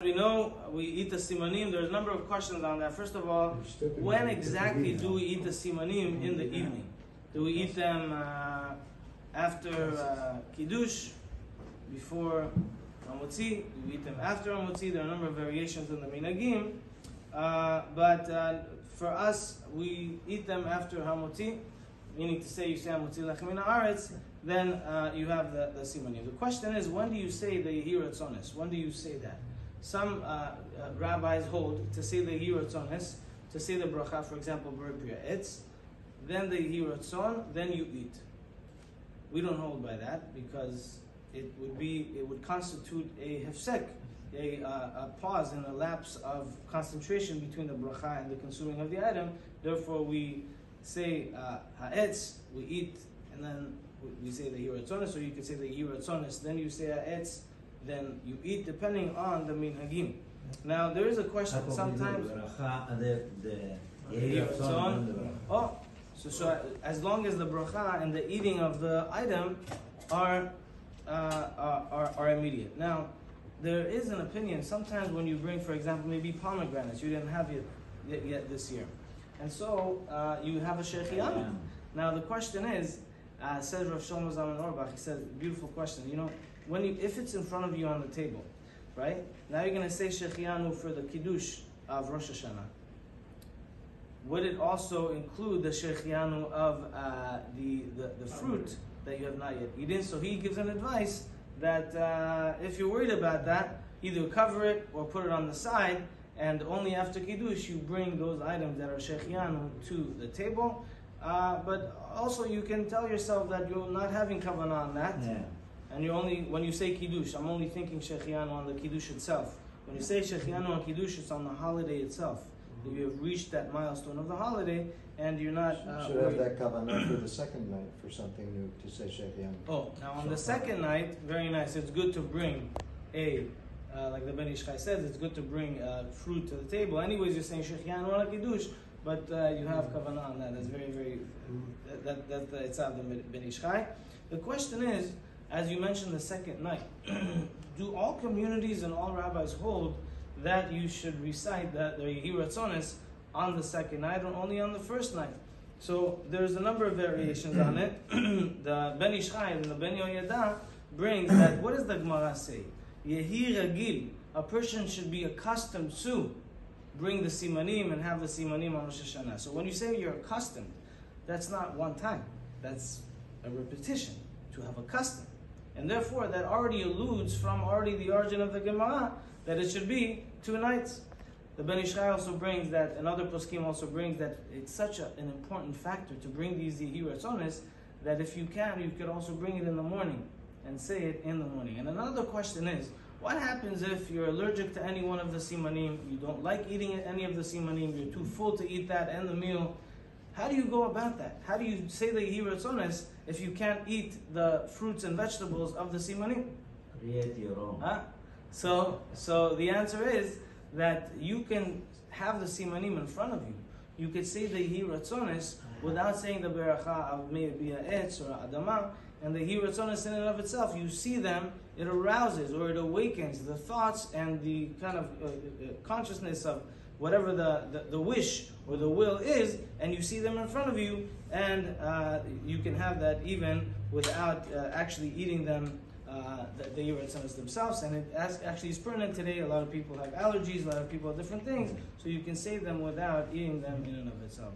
We know we eat the simanim. There's a number of questions on that. First of all, when exactly do we eat the simanim in the evening? Do we eat them uh, after uh, kiddush, before hamotzi? Do we eat them after hamotzi? There are a number of variations in the minhagim, uh, but uh, for us, we eat them after hamotzi, meaning to say you say hamotzi lechemina aretz. Then uh, you have the, the simanim. The question is, when do you say the yiratzonis? When do you say that? Some uh, uh, rabbis hold to say the yiratzonis, to say the bracha, for example, etz, then the yiratzon, then you eat. We don't hold by that because it would be it would constitute a hefsek, a, uh, a pause and a lapse of concentration between the bracha and the consuming of the item. Therefore, we say uh, ha'etz, we eat, and then we- we say the yiratzonis, or you could say the yiratzonis, then you say ha'etz, then you eat depending on the minhagim. Now there is a question sometimes. Oh, so, so uh, as long as the bracha and the eating of the item are, uh, are, are, immediate. Now, there is an opinion sometimes when you bring, for example, maybe pomegranates you didn't have yet, yet, this year, and so uh, you have a shechiyana. Now the question is, uh, says Rav Shlomo Zalman Auerbach, he says, beautiful question, you know, when you, if it's in front of you on the table, right? Now you're going to say shechianu for the kiddush of Rosh Hashanah would it also include the shechianu of uh, the, the, the fruit that you have not yet eaten? So he gives an advice that uh, if you're worried about that, either cover it or put it on the side, and only after kiddush you bring those items that are shechianu to the table. Uh, but also you can tell yourself that you're not having kavanah on that, Yeah. and you only when you say kiddush, I'm only thinking shechianu on the kiddush itself. When you say shechianu on kiddush, it's on the holiday itself. That you have reached that milestone of the holiday, and you're not. Uh, Should have that kavanah for the second night for something new to say Shechianu. Oh, now on the second night, very nice. It's good to bring a, uh, like the Ben Ish Chai says, it's good to bring uh, fruit to the table. Anyways, you're saying shechianu on a kiddush, but uh, you have kavanah on that. That's very, very. That, that, that, that it's out the Ben Ish Chai. The question is, as you mentioned, the second night. do all communities and all rabbis hold that you should recite that the Yehi Ratsones on the second night or only on the first night? So there's a number of variations on it. the Ben and the Ben Yehoyada brings that what does the Gemara say? Yehi Ragil, a person should be accustomed to bring the simanim and have the simanim on Rosh Hashanah. So when you say you're accustomed, that's not one time. That's a repetition to have a custom. And therefore, that already alludes from already the origin of the Gemara that it should be two nights. The Ben Ish Chai also brings that, another poskim also brings that it's such a, an important factor to bring these Yehi Ratsones that if you can, you could also bring it in the morning and say it in the morning. And another question is, what happens if you're allergic to any one of the simanim, you don't like eating any of the simanim, you're too full to eat that and the meal? How do you go about that? How do you say the Yehi Ratsones if you can't eat the fruits and vegetables of the simanim? Create your own. Huh? So, so the answer is that you can have the simanim in front of you. You could say the hiratzonis uh-huh. without saying the beracha of maybe a etz or adama. And the hiratzonis in and of itself, you see them, it arouses or it awakens the thoughts and the kind of uh, uh, consciousness of whatever the, the, the wish or the will is, and you see them in front of you, and uh, you can have that even without uh, actually eating them uh, the, the Yeratzonis themselves, and it as, actually is permanent today. A lot of people have allergies, a lot of people have different things, so you can save them without eating them in and of itself.